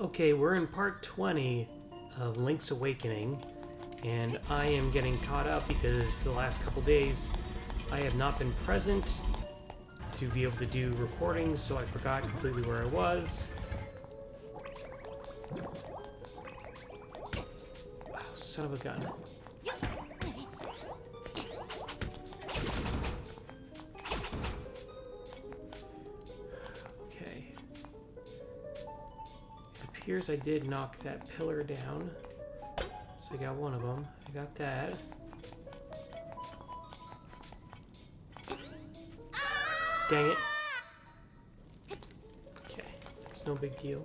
Okay, we're in part 20 of Link's Awakening, and I am getting caught up because the last couple days I have not been present to be able to do recordings, so I forgot completely where I was. Wow, son of a gun. Appears I did knock that pillar down. So I got one of them. I got that. Dang it. Okay, it's no big deal.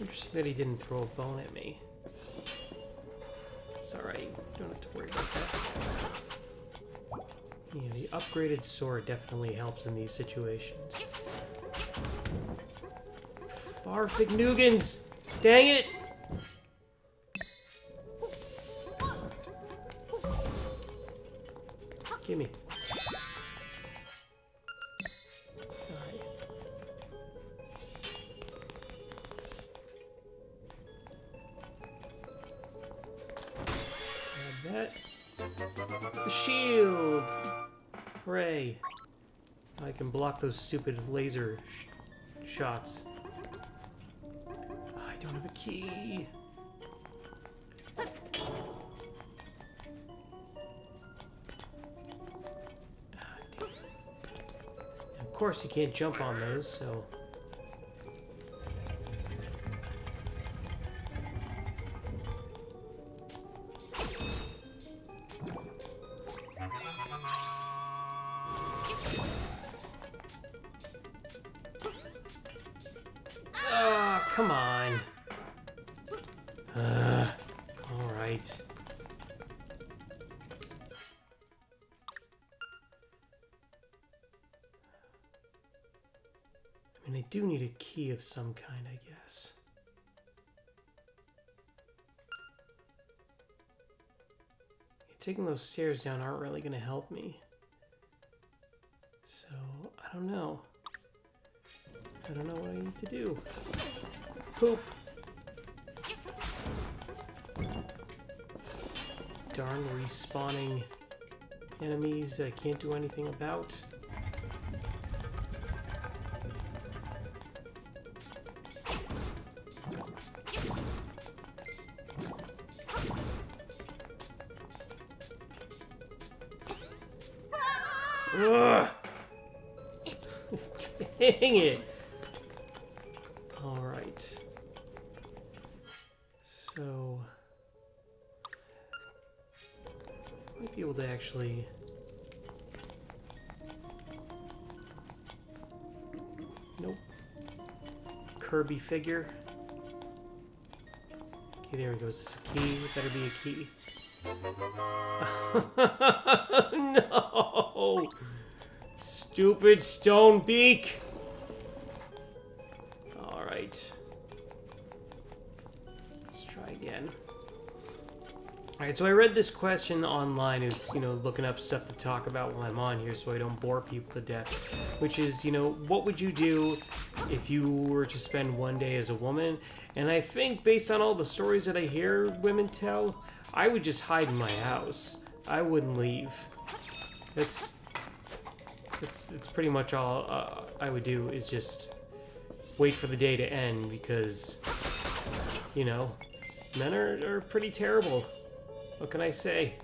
Interesting that he didn't throw a bone at me. It's alright, don't have to worry about that. Yeah, the upgraded sword definitely helps in these situations. Farfignugans! Dang it! Shield! Hooray. I can block those stupid laser sh shots. I don't have a key. Ah. Of course, you can't jump on those, so... I mean, I do need a key of some kind, I guess. Taking those stairs down aren't really going to help me. So, I don't know. I don't know what I need to do. Poop. Darn respawning enemies that I can't do anything about. Dang it. All right. So might be able to actually Nope. Kirby figure. Okay, there he goes. It's a key. It better be a key. no! Stupid stone beak! Alright, so I read this question online. It was, you know, looking up stuff to talk about while I'm on here so I don't bore people to death. Which is, you know, what would you do if you were to spend one day as a woman? And I think, based on all the stories that I hear women tell, I would just hide in my house. I wouldn't leave. That's that's that's pretty much all uh, I would do is just wait for the day to end because you know men are, are pretty terrible. What can I say?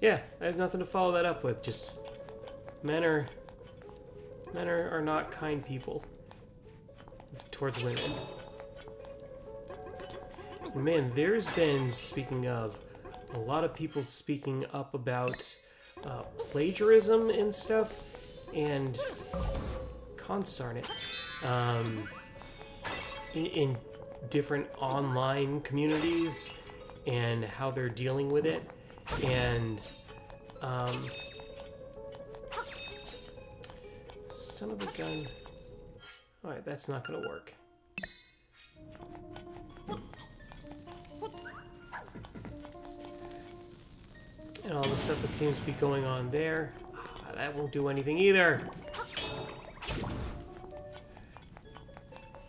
Yeah, I have nothing to follow that up with. Just men are men are, are not kind people towards women. Man, there's been, speaking of, a lot of people speaking up about uh, plagiarism and stuff, and consarn it. Um, in, in different online communities and how they're dealing with it. And, um, son of a gun. Alright, that's not gonna work. And all the stuff that seems to be going on there, ah, that won't do anything either.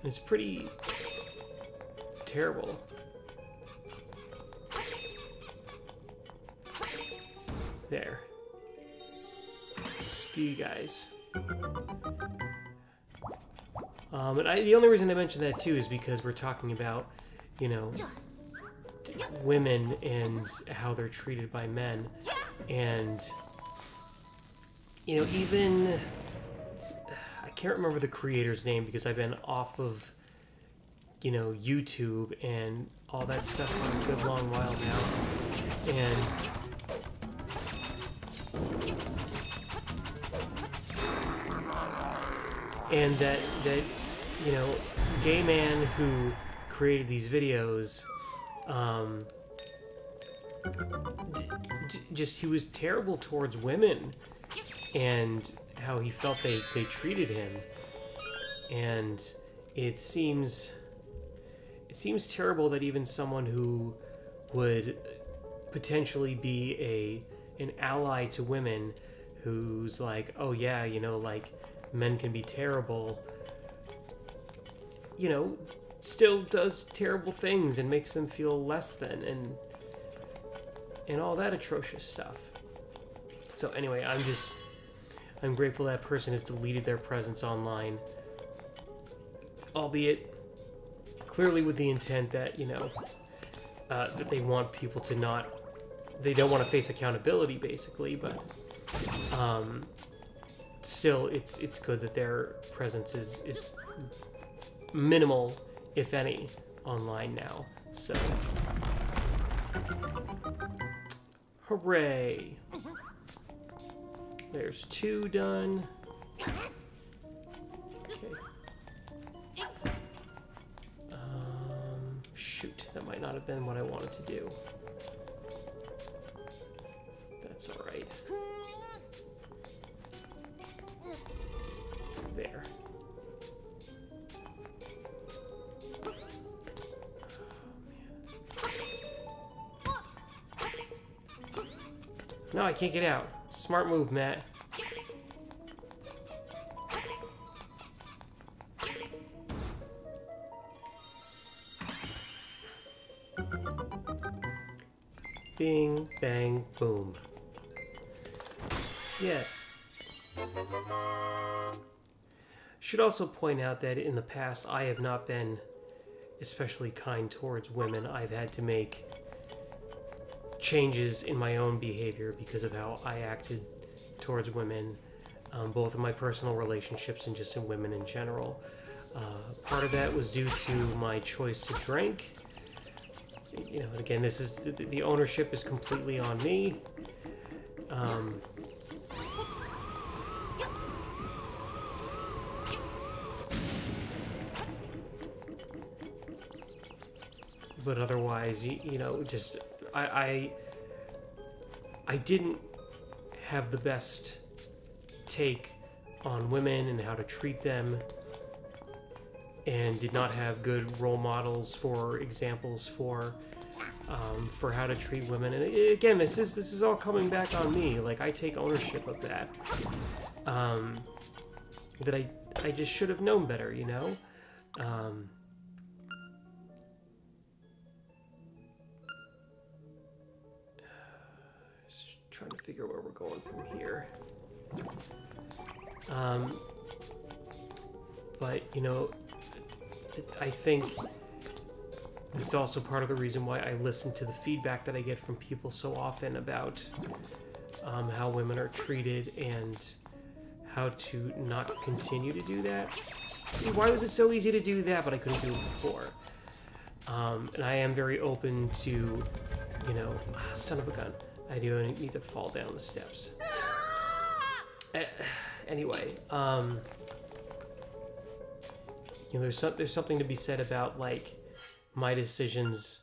It's pretty terrible. There. You guys. Um, and I, the only reason I mentioned that too is because we're talking about, you know, women and how they're treated by men, and you know, even I can't remember the creator's name because I've been off of, you know, YouTube and all that stuff for a good long while now, and and that that you know gay man who created these videos um just he was terrible towards women and how he felt they they treated him. And it seems it seems terrible that even someone who would potentially be a an ally to women who's like oh yeah you know like men can be terrible, you know, still does terrible things and makes them feel less than and and all that atrocious stuff. So anyway, I'm just I'm grateful that person has deleted their presence online. Albeit clearly with the intent that, you know, uh, that they want people to not they don't want to face accountability basically, but um, still, it's it's good that their presence is is minimal, if any, online now. So, hooray! There's two done. Okay. Um, shoot, that might not have been what I wanted to do. That's alright. I can't get out. Smart move, Matt. Bing, bang, boom. Yeah. Should also point out that in the past I have not been especially kind towards women. I've had to make changes in my own behavior because of how I acted towards women, um, both in my personal relationships and just in women in general. Uh, part of that was due to my choice to drink. You know, again, this is the ownership is completely on me. Um, but otherwise, you, you know, just I, I I didn't have the best take on women and how to treat them and did not have good role models for examples for um, for how to treat women. And again this is this is all coming back on me. Like I take ownership of that um, that I I just should have known better you know? Um, figure where we're going from here. Um, but, you know, I think it's also part of the reason why I listen to the feedback that I get from people so often about um, how women are treated and how to not continue to do that. See, why was it so easy to do that, but I couldn't do it before? Um, and I am very open to, you know, ah, son of a gun. I do need to fall down the steps. Uh, anyway, um, you know, there's there's something to be said about like my decisions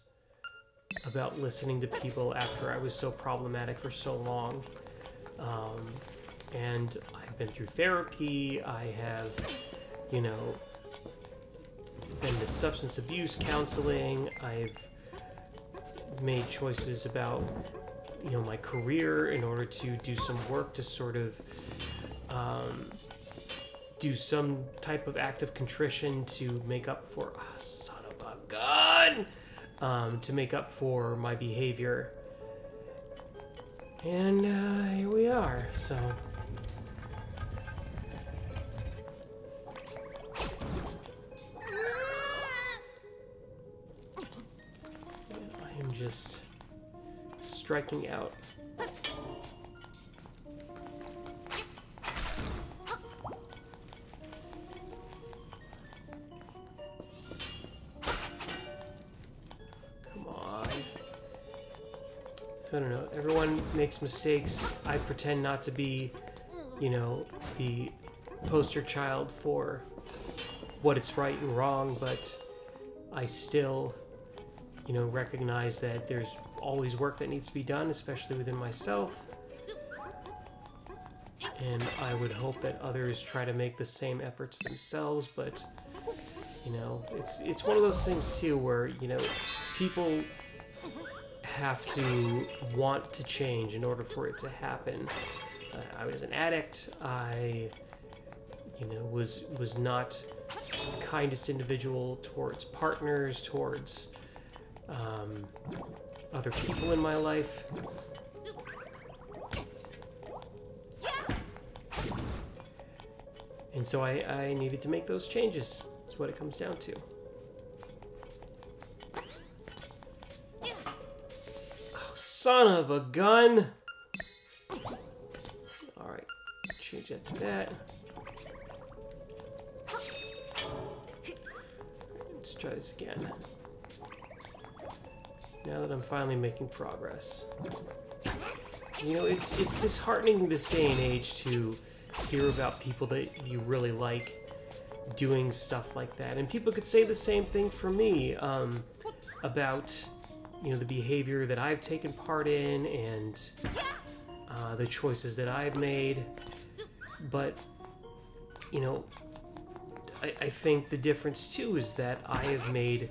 about listening to people after I was so problematic for so long. Um, and I've been through therapy. I have, you know, been to substance abuse counseling. I've made choices about, you know, my career in order to do some work to sort of um, do some type of act of contrition to make up for. Ah, son of a gun! Um, to make up for my behavior. And uh, here we are, so. I am just striking out. Come on. So I don't know. Everyone makes mistakes. I pretend not to be, you know, the poster child for what it's right and wrong, but I still, you know, recognize that there's always work that needs to be done, especially within myself. And I would hope that others try to make the same efforts themselves, but you know, it's it's one of those things too where, you know, people have to want to change in order for it to happen. Uh, I was an addict. I, you know, was was not the kindest individual towards partners, towards um, other people in my life. And so I, I needed to make those changes. is what it comes down to. Oh, son of a gun! Alright, change that to that. Let's try this again. Now that I'm finally making progress. You know, it's it's disheartening this day and age to hear about people that you really like doing stuff like that. And people could say the same thing for me um, about, you know, the behavior that I've taken part in and uh, the choices that I've made. But, you know, I, I think the difference too is that I have made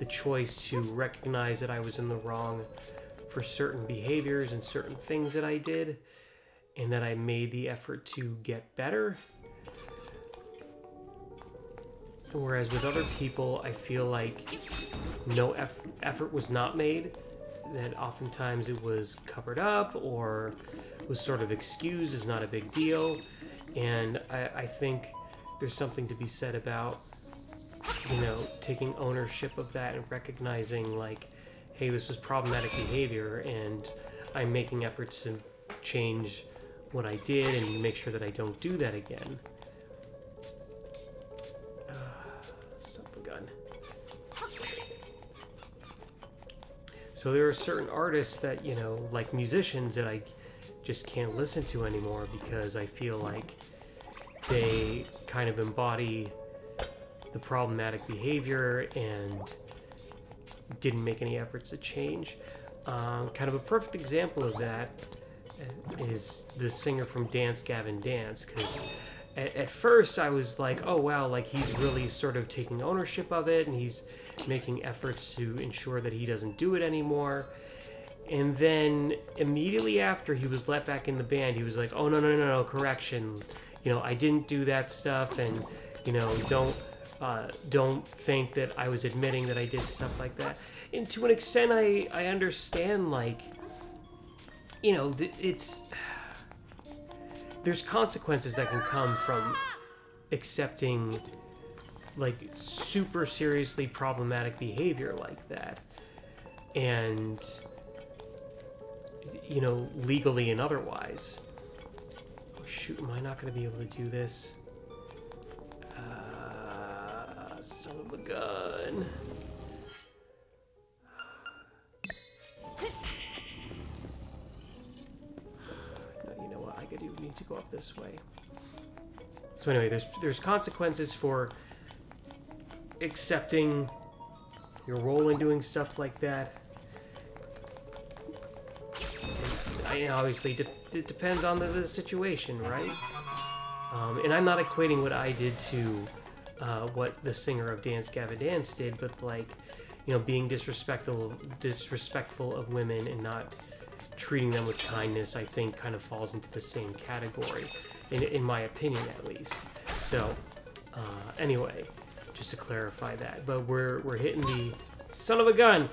the choice to recognize that I was in the wrong for certain behaviors and certain things that I did, and that I made the effort to get better. Whereas with other people, I feel like no eff- effort was not made, that oftentimes it was covered up or was sort of excused as not a big deal. And I, I think there's something to be said about you know, taking ownership of that and recognizing, like, hey, this was problematic behavior, and I'm making efforts to change what I did and make sure that I don't do that again. Uh, son of a gun. So there are certain artists that, you know, like musicians that I just can't listen to anymore because I feel like they kind of embody the problematic behavior and didn't make any efforts to change. Um, kind of a perfect example of that is the singer from Dance Gavin Dance, because at, at, first I was like, oh wow, like he's really sort of taking ownership of it and he's making efforts to ensure that he doesn't do it anymore. And then immediately after he was let back in the band, he was like, oh no, no, no, no, correction. You know, I didn't do that stuff and, you know, don't uh, don't think that I was admitting that I did stuff like that. And to an extent, I, I understand, like, you know, it's. There's consequences that can come from accepting, like, super seriously problematic behavior like that. And, you know, legally and otherwise. Oh, shoot, am I not going to be able to do this? Son of a gun. No, you know what? I need to go up this way. So anyway, there's there's consequences for accepting your role in doing stuff like that. I, obviously, de it depends on the, the situation, right? Um, and I'm not equating what I did to uh, what the singer of Dance Gavin Dance did, but like, you know, being disrespectful, disrespectful of women and not treating them with kindness, I think, kind of falls into the same category, in, in my opinion, at least. So, uh, anyway, just to clarify that. But we're we're hitting the son of a gun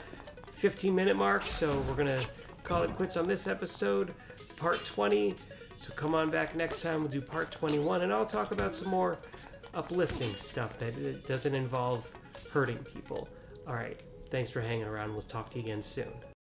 15 minute mark, so we're gonna call it quits on this episode, part 20. So come on back next time. We'll do part 21, and I'll talk about some more uplifting stuff that uh, doesn't involve hurting people. All right. Thanks for hanging around. We'll talk to you again soon.